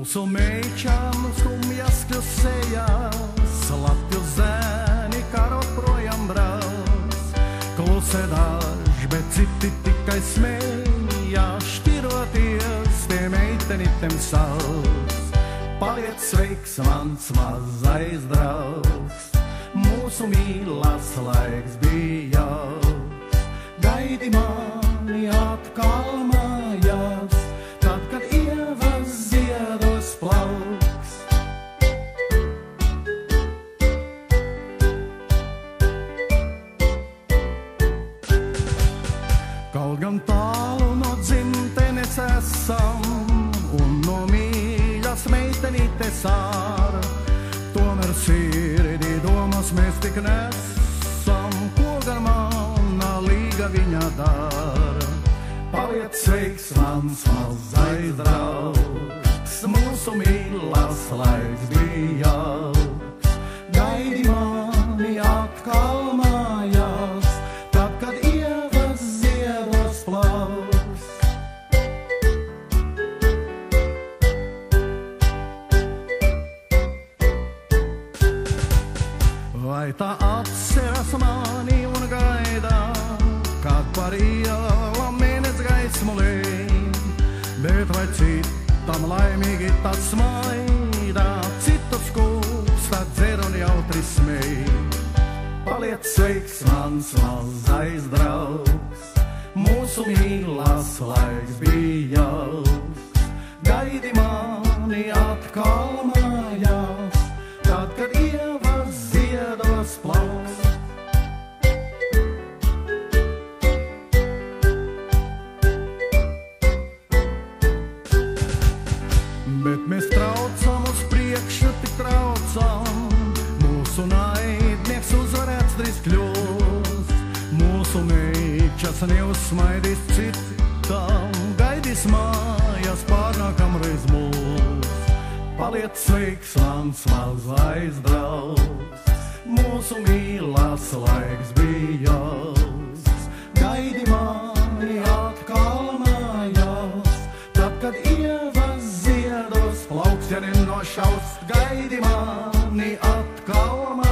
Mūsu meičām skumjas klusējās, Latvijas zēni karot projām brauc. Klusē daži, bet citi tikai smējās, šķiroties, tie meitenītēm sauc. Paliec sveiks, mans mazais draugs, mūsu mīlās laiks bija jauks. Ārā, tomēr sirdī domas mēs tik nesam, ko gan mana līga viņa dara. Paliec sveiks, mans mazais draugs, mūsu mīlās laiks Vai tā atceras mani un gaida, kad par ielām mēnesis gaismu lēm, bet vai citam laimīgi tas smaida, citus kūps, tad dzer un jautri smēj. Paliec sveiks, mans mazais draugs, mūsu mīlās laiks bija. Gaidi mani atkal mājās, Bet mēs traucam uz priekšu, tik traucam. Mūsu naidnieks uzvarēts drīz kļūs. Mūsu meitas neuzsmaidīs citam, gaidīs mājās pārnākam reiz mūs. Paliec sveiks, mans mazais draugs. Mūsu mīlās laiks bija ja nenno šaust gaidīmā, ni atkal man.